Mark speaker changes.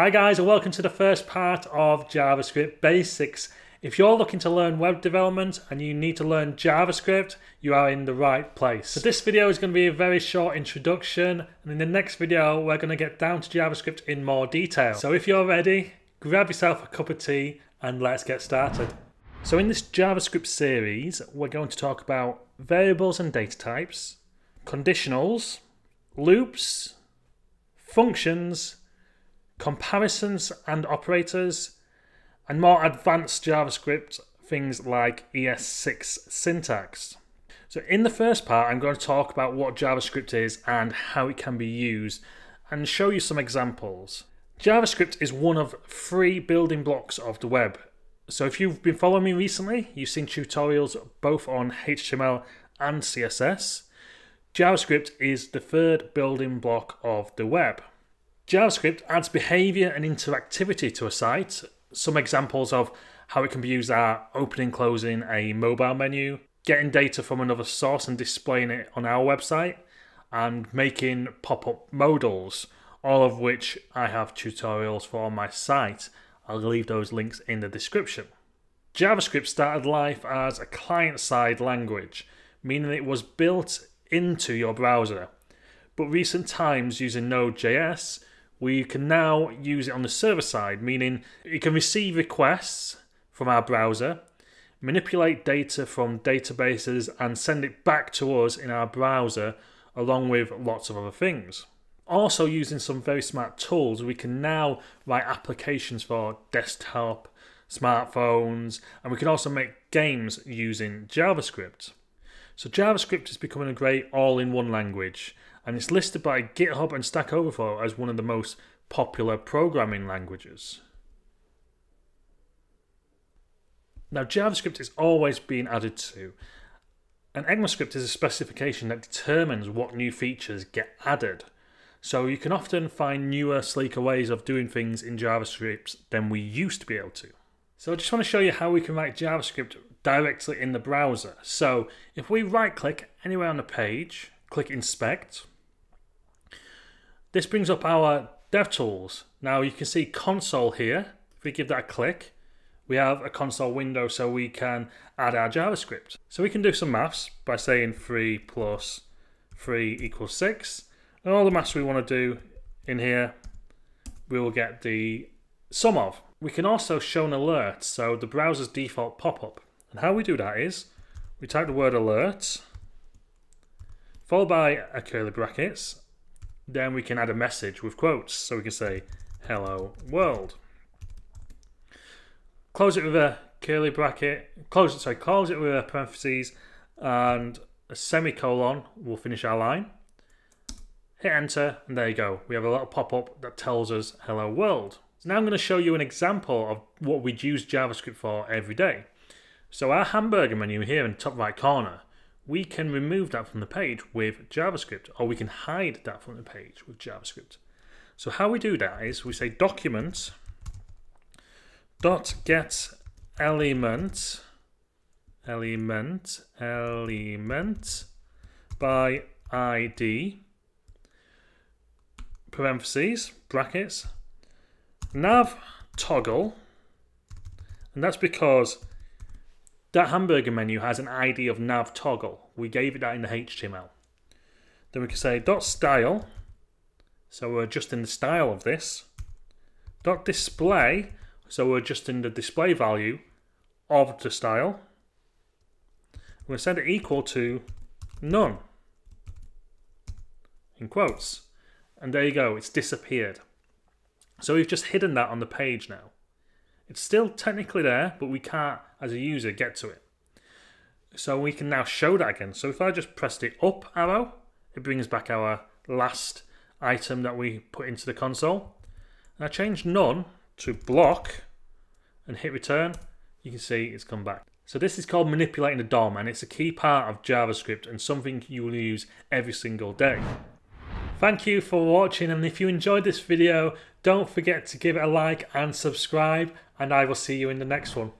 Speaker 1: Hi guys and welcome to the first part of JavaScript Basics. If you're looking to learn web development and you need to learn JavaScript, you are in the right place. So this video is going to be a very short introduction and in the next video we're going to get down to JavaScript in more detail. So if you're ready, grab yourself a cup of tea and let's get started. So in this JavaScript series, we're going to talk about variables and data types, conditionals, loops, functions, comparisons and operators, and more advanced JavaScript things like ES6 syntax. So in the first part, I'm going to talk about what JavaScript is and how it can be used and show you some examples. JavaScript is one of three building blocks of the web. So if you've been following me recently, you've seen tutorials both on HTML and CSS. JavaScript is the third building block of the web. JavaScript adds behavior and interactivity to a site. Some examples of how it can be used are opening, closing a mobile menu, getting data from another source and displaying it on our website, and making pop up modals, all of which I have tutorials for on my site. I'll leave those links in the description. JavaScript started life as a client side language, meaning it was built into your browser. But recent times using Node.js we can now use it on the server side, meaning it can receive requests from our browser, manipulate data from databases, and send it back to us in our browser, along with lots of other things. Also, using some very smart tools, we can now write applications for desktop, smartphones, and we can also make games using JavaScript. So, JavaScript is becoming a great all in one language and it's listed by GitHub and Stack Overflow as one of the most popular programming languages. Now, JavaScript is always being added to, and ECMAScript is a specification that determines what new features get added. So you can often find newer, sleeker ways of doing things in JavaScript than we used to be able to. So I just want to show you how we can write JavaScript directly in the browser. So if we right click anywhere on the page, click inspect, this brings up our DevTools. Now you can see console here. If we give that a click, we have a console window so we can add our JavaScript. So we can do some maths by saying 3 plus 3 equals 6. And all the maths we want to do in here, we will get the sum of. We can also show an alert, so the browser's default pop-up. And how we do that is, we type the word alert, followed by a curly brackets, then we can add a message with quotes. So we can say, hello world. Close it with a curly bracket, close it, sorry, close it with a parentheses and a semicolon will finish our line. Hit enter and there you go. We have a little pop-up that tells us hello world. So now I'm going to show you an example of what we'd use JavaScript for every day. So our hamburger menu here in the top right corner, we can remove that from the page with JavaScript, or we can hide that from the page with JavaScript. So how we do that is we say document dot get element element element by ID parentheses brackets nav toggle and that's because that hamburger menu has an ID of nav toggle. We gave it that in the HTML. Then we can say dot style. So we're adjusting the style of this. Dot display. So we're adjusting the display value of the style. We're going to set it equal to none. In quotes. And there you go, it's disappeared. So we've just hidden that on the page now. It's still technically there, but we can't, as a user, get to it. So we can now show that again. So if I just press the up arrow, it brings back our last item that we put into the console. And I change none to block and hit return, you can see it's come back. So this is called manipulating the DOM and it's a key part of JavaScript and something you will use every single day. Thank you for watching and if you enjoyed this video, don't forget to give it a like and subscribe and I will see you in the next one.